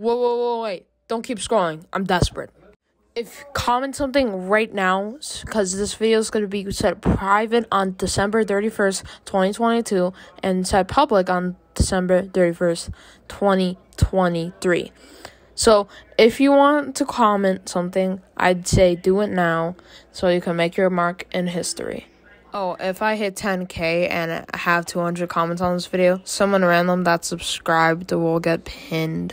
Whoa, whoa, whoa, wait. Don't keep scrolling. I'm desperate. If comment something right now, because this video is going to be set private on December 31st, 2022, and set public on December 31st, 2023. So if you want to comment something, I'd say do it now so you can make your mark in history. Oh, if I hit 10k and have 200 comments on this video, someone random that subscribed will get pinned.